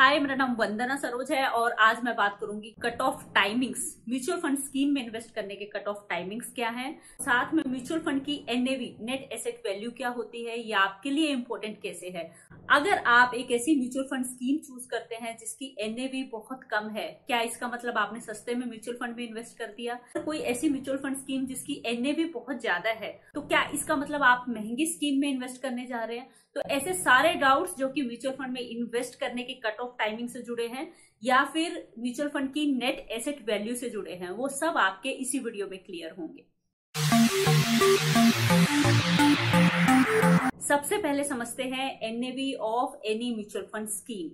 हाय, मेरा नाम वंदना सरोज है और आज मैं बात करूँगी cut off timings mutual fund scheme में इन्वेस्ट करने के कट ऑफ़ टाइमिंग्स क्या हैं? साथ में म्यूचुअल फंड की एनएवी नेट एसेट वैल्यू क्या होती है, ये आपके लिए इंपॉर्टेंट कैसे है? अगर आप एक ऐसी म्यूचुअल फंड स्कीम चूज़ करते हैं जिसकी एनएवी बहुत कम है, क्या इसका मतलब आपने सस्ते में म्यूचुअल फंड में इन्वेस्ट कर दिया? कोई ऐसी म्यूचुअल फंड स्कीम जिसकी एनएवी बहुत ज़्यादा है तो क्या इसका मतलब आप महँगी स्कीम में इन्वेस्ट करने जा रहे हैं? तो ऐसे सारे डाउट्स जो कि म्यूचुअल फंड में इन्वेस्ट करने के कट ऑफ़ टाइमिंग से जुड़े हैं या फिर म्यूचुअल फंड की नेट एसेट वैल्यू से जुड़े हैं, वो सब आपके इसी वीडियो में क्लियर होंगे। सबसे पहले समझते हैं NAV of any mutual fund scheme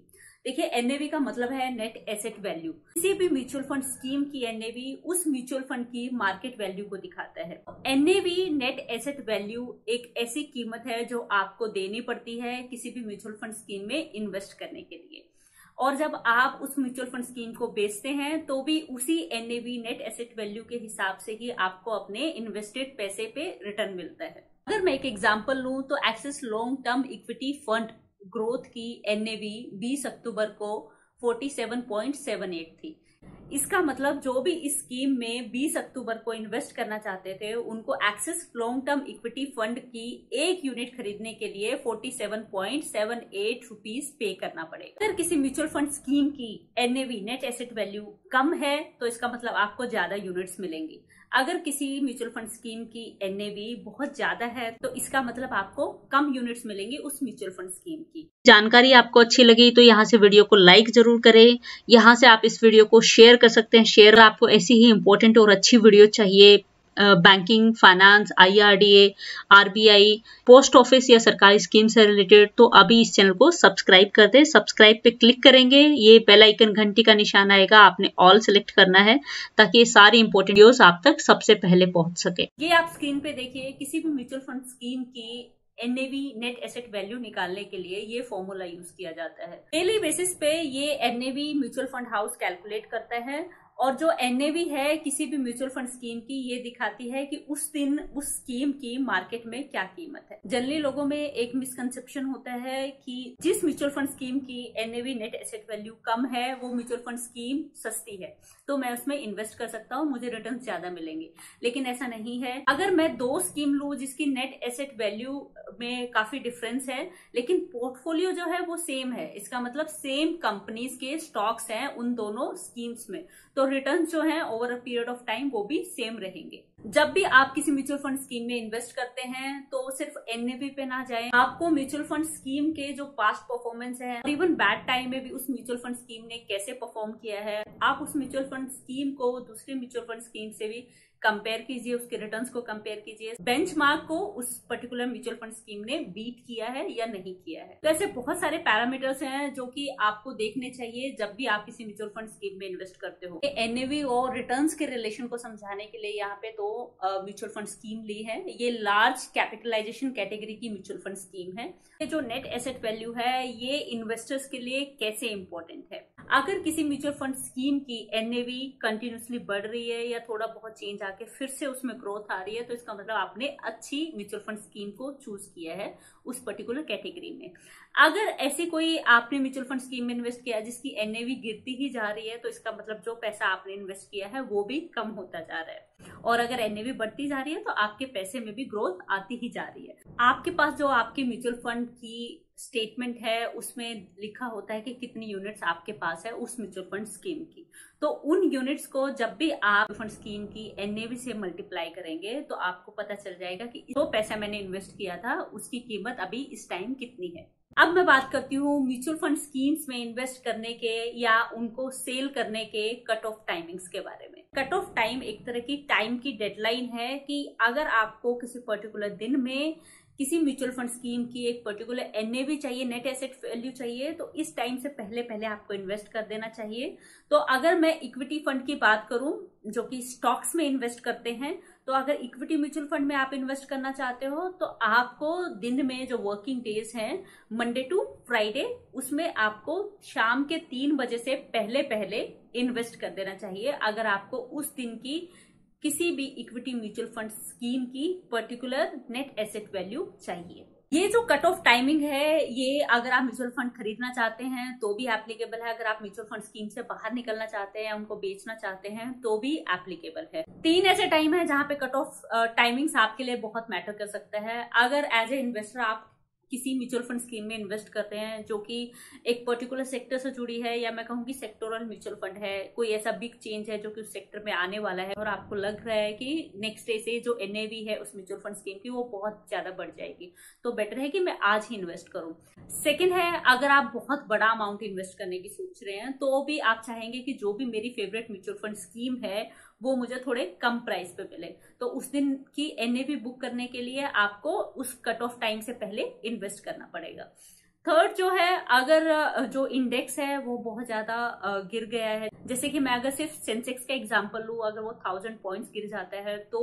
देखिए एनएवी का मतलब है नेट एसेट वैल्यू किसी भी म्यूचुअल फंड स्कीम की एनएवी उस म्यूचुअल फंड की मार्केट वैल्यू को दिखाता है। एनएवी नेट एसेट वैल्यू एक ऐसी कीमत है जो आपको देनी पड़ती है किसी भी म्यूचुअल फंड स्कीम में इन्वेस्ट करने के लिए। और जब आप उस म्यूचुअल फंड स्कीम को बेचते हैं तो भी उसी एनएवी नेट एसेट वैल्यू के हिसाब से ही आपको अपने इन्वेस्टेड पैसे पे रिटर्न मिलता है। अगर मैं एक एग्ज़ाम्पल लू तो Axis long term equity fund growth की एनएवी 20 अक्टूबर को 47.78 थी। इसका मतलब जो भी इस स्कीम में 20 अक्टूबर को इन्वेस्ट करना चाहते थे, उनको Axis long term equity fund की एक यूनिट खरीदने के लिए 47.78 रुपीस पे करना पड़ेगा। अगर किसी म्यूचुअल फंड स्कीम की एनएवी नेट एसेट वैल्यू कम है तो इसका मतलब आपको ज़्यादा यूनिट्स मिलेंगी। अगर किसी म्यूचुअल फंड स्कीम की एनएवी बहुत ज़्यादा है तो इसका मतलब आपको कम यूनिट्स मिलेंगे उस म्यूचुअल फंड स्कीम की। जानकारी आपको अच्छी लगी तो यहाँ से वीडियो को लाइक ज़रूर करें। यहाँ से आप इस वीडियो को शेयर कर सकते हैं। शेयर आपको ऐसी ही इंपॉर्टेंट और अच्छी वीडियो चाहिए। Banking finance IRDA RBI post office या सरकारी स्कीम से रिलेटेड तो अभी इस चैनल को सब्सक्राइब कर दें। सब्सक्राइब पे क्लिक करेंगे, ये बेल आइकन घंटी का निशान आएगा, आपने ऑल सेलेक्ट करना है, ताकि ये सारी इंपॉर्टेंट न्यूज़ आप तक सबसे पहले पहुँच सके। ये आप स्क्रीन पे देखिए, किसी भी म्यूचुअल फंड स्कीम की एनएवी नेट एसेट वैल्यू निकालने के लिए ये फॉर्मूला यूज़ किया जाता है। डेली बेसिस पे ये NAV mutual fund house calculate करता है और जो एनएवी है, किसी भी म्यूचुअल फंड स्कीम की, ये दिखाती है कि उस दिन, उस स्कीम की मार्केट में क्या कीमत है। जनरली लोगों में एक मिसकंसेप्शन होता है कि जिस म्यूचुअल फंड स्कीम की एनएवी नेट एसेट वैल्यू कम है, वो म्यूचुअल फंड स्कीम सस्ती है। तो मैं उसमें इन्वेस्ट कर सकता हूँ, मुझे रिटर्न ज़्यादा मिलेंगे। लेकिन ऐसा नहीं है। अगर मैं दो स्कीम लू जिसकी नेट एसेट वैल्यू में काफ़ी डिफरेंस है, लेकिन पोर्टफोलियो जो है वो सेम है। इसका मतलब सेम कंपनीज़ के स्टॉक्स हैं उन दोनों स्कीम्स में। तो रिटर्न जो है over a period of time वो भी सेम रहेंगे। जब भी आप किसी म्यूचुअल फंड स्कीम में इन्वेस्ट करते हैं तो सिर्फ़ एनएवी पे ना जाएँ। आपको म्यूचुअल फंड स्कीम के जो पास्ट परफॉर्मेंस है इवन बैड टाइम में भी उस म्यूचुअल फंड स्कीम ने कैसे परफॉर्म किया है, आप उस म्यूचुअल फंड स्कीम को दूसरे म्यूचुअल फंड स्कीम से भी कंपेयर कीजिए, उसके रिटर्न्स को कंपेयर कीजिए। बेंचमार्क को उस पर्टिकुलर म्यूचुअल फंड स्कीम ने बीट किया है या नहीं किया है? तो ऐसे बहुत सारे पैरामीटर्स हैं जो कि आपको देखने चाहिए जब भी आप किसी म्यूचुअल फंड स्कीम में इन्वेस्ट करते हो। एनएवी और रिटर्न्स के रिलेशन को समझाने के लिए यहाँ पे दो म्यूचुअल फंड स्कीम ली है। ये लार्ज कैपिटलाइजेशन कैटेगरी की म्यूचुअल फंड स्कीम है। ये जो नेट एसेट वैल्यू है, ये इन्वेस्टर्स के लिए कैसे इंपॉर्टेंट है? अगर किसी म्यूचुअल फंड स्कीम की एनएवी कंटिन्यूसली बढ़ रही है या थोड़ा बहुत चेंज आके फिर से उसमें ग्रोथ आ रही है तो इसका मतलब आपने अच्छी म्यूचुअल फंड स्कीम को चूज़ किया है उस पर्टिकुलर कैटेगरी में। अगर ऐसी कोई आपने म्यूचुअल फंड स्कीम में इन्वेस्ट किया जिसकी एनएवी गिरती ही जा रही है तो इसका मतलब जो पैसा आपने इन्वेस्ट किया है, वो भी कम होता जा रहा है। और अगर एनएवी बढ़ती जा रही है तो आपके पैसे में भी ग्रोथ आती ही जा रही है। आपके पास जो आपके म्यूचुअल फंड की स्टेटमेंट है, उसमें लिखा होता है कि कितनी यूनिट्स आपके पास है उस म्यूचुअल फंड स्कीम की। तो उन यूनिट्स को जब भी आप फंड स्कीम की एनएवी से मल्टीप्लाई करेंगे तो आपको पता चल जाएगा कि जो पैसा मैंने इन्वेस्ट किया था, उसकी कीमत अभी इस टाइम कितनी है। अब मैं बात करती हूँ म्यूचुअल फंड स्कीम्स में इन्वेस्ट करने के या उनको सेल करने के कट ऑफ़ टाइमिंग्स के बारे में। कट ऑफ़ टाइम एक तरह की टाइम की डेडलाइन है कि अगर आपको किसी पर्टिकुलर दिन में किसी म्यूचुअल फंड स्कीम की एक पर्टिकुलर एनएवी चाहिए नेट एसेट वैल्यू चाहिए तो इस टाइम से पहले पहले आपको इन्वेस्ट कर देना चाहिए। तो अगर मैं इक्विटी फंड की बात करूँ, जो कि स्टॉक्स में इन्वेस्ट करते हैं तो अगर इक्विटी म्यूचुअल फंड में आप इन्वेस्ट करना चाहते हो तो आपको दिन में जो वर्किंग डेज़ हैं मंडे टू फ्राइडे उसमें आपको शाम के तीन बजे से पहले पहले इन्वेस्ट कर देना चाहिए। अगर आपको उस दिन की किसी भी इक्विटी म्यूचुअल फंड स्कीम की पर्टिकुलर नेट एसेट वैल्यू चाहिए। ये जो कट ऑफ़ टाइमिंग है, ये अगर आप म्यूचुअल फंड खरीदना चाहते हैं तो भी एप्लीकेबल है। अगर आप म्यूचुअल फंड स्कीम से बाहर निकलना चाहते हैं, उनको बेचना चाहते हैं तो भी एप्लीकेबल है। तीन ऐसे टाइम है जहाँ पे कट ऑफ़ टाइमिंग्स आपके लिए बहुत मैटर कर सकता है। अगर एज ए इन्वेस्टर आप किसी म्यूचुअल फंड स्कीम में इन्वेस्ट करते हैं, जो कि एक पर्टिकुलर सेक्टर से जुड़ी है, या मैं कहूँगी सेक्टोरल म्यूचुअल फंड है, कोई ऐसा बिग चेंज है जो कि उस सेक्टर में आने वाला है, और आपको लग रहा है कि नेक्स्ट डे से जो एनएवी है उस म्यूचुअल फंड स्कीम की, वो बहुत ज़्यादा बढ़ जाएगी। तो बेटर है कि मैं आज ही इन्वेस्ट करूँ। सेकेंड है, अगर आप बहुत बड़ा अमाउंट इन्वेस्ट करने की सोच रहे हैं तो भी आप चाहेंगे कि जो भी मेरी फेवरेट म्यूचुअल फंड स्कीम है वो मुझे थोड़े कम प्राइस पे मिले। तो उस दिन की एनएवी बुक करने के लिए आपको उस कट ऑफ़ टाइम से पहले इन्वेस्ट करना पड़ेगा। थर्ड जो है, अगर जो इंडेक्स है, वो बहुत ज़्यादा गिर गया है। जैसे कि मैं अगर सिर्फ़ सेंसेक्स का एग्जांपल लू, अगर वो थाउज़ेंड पॉइंट्स गिर जाता है तो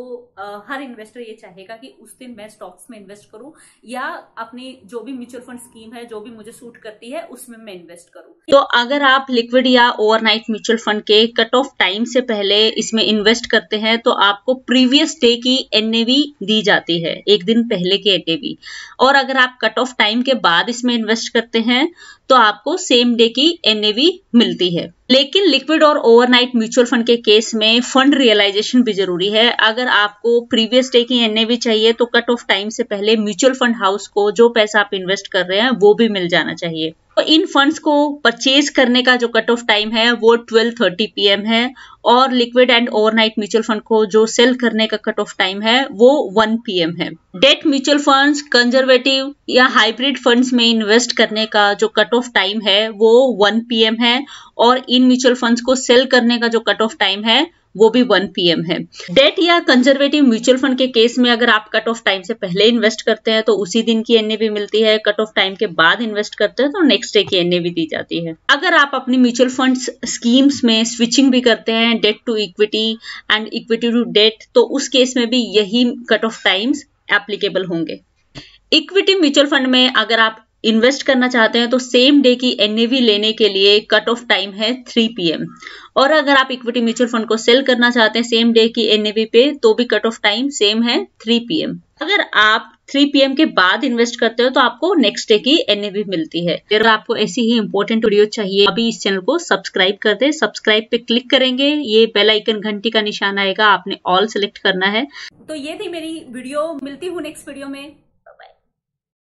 हर इन्वेस्टर ये चाहेगा कि उस दिन मैं स्टॉक्स में इन्वेस्ट करूँ, या अपनी जो भी म्यूचुअल फंड स्कीम है, जो भी मुझे सूट करती है, उसमें मैं इन्वेस्ट करूँ। तो अगर आप लिक्विड या ओवरनाइट म्यूचुअल फंड के कट ऑफ़ टाइम से पहले इसमें इन्वेस्ट करते हैं तो आपको प्रीवियस डे की एनएवी दी जाती है, एक दिन पहले की एनएवी और अगर आप कट ऑफ़ टाइम के बाद इसमें इन्वेस्ट करते हैं तो आपको सेम डे की एनएवी मिलती है। लेकिन लिक्विड और ओवरनाइट म्यूचुअल फंड के केस में फंड रियलाइजेशन भी ज़रूरी है। अगर आपको प्रीवियस डे की एनएवी चाहिए तो कट ऑफ़ टाइम से पहले म्यूचुअल फंड हाउस को जो पैसा आप इन्वेस्ट कर रहे हैं, वो भी मिल जाना चाहिए। तो इन फंड्स को परचेज करने का जो कट ऑफ़ टाइम है, वो 12:30 पीएम है और liquid and overnight mutual fund को जो सेल करने का कट ऑफ़ टाइम है, वो 1 पीएम है। डेट म्यूचुअल फंड्स कंजर्वेटिव या हाइब्रिड फंड्स में इन्वेस्ट करने का जो कट ऑफ़ टाइम है, वो 1 पीएम है और इन म्यूचुअल फंड्स को सेल करने का जो कट ऑफ़ टाइम है वो भी 1 पीएम है। डेट या कंजर्वेटिव म्यूचुअल फंड के केस में अगर आप कट ऑफ़ टाइम से पहले इन्वेस्ट करते हैं तो उसी दिन की एनएवी मिलती है कट ऑफ़ टाइम के बाद इन्वेस्ट करते हैं तो नेक्स्ट डे की एनएवी दी जाती है। अगर आप अपनी म्यूचुअल फंड स्कीम्स में स्विचिंग भी करते हैं debt to equity and equity to debt तो उस केस में भी यही कट ऑफ़ टाइम्स एप्लीकेबल होंगे। इक्विटी म्यूचुअल फंड में अगर आप इन्वेस्ट करना चाहते हैं तो सेम डे की एनएवी लेने के लिए कट ऑफ़ टाइम है 3 पीएम और अगर आप इक्विटी म्यूचुअल फंड को सेल करना चाहते हैं सेम डे की एनएवी पे तो भी कट ऑफ़ टाइम सेम है 3 पीएम अगर आप 3 पीएम के बाद इन्वेस्ट करते हो तो आपको नेक्स्ट डे की एनएवी मिलती है। अगर आपको ऐसी ही इंपॉर्टेंट वीडियो चाहिए, अभी इस चैनल को सब्सक्राइब कर दे। सब्सक्राइब पे क्लिक करेंगे, ये बेल आइकन घंटी का निशान आएगा, आपने ऑल सेलेक्ट करना है। तो ये थी मेरी वीडियो मिलती हूँ नेक्स्ट वीडियो में।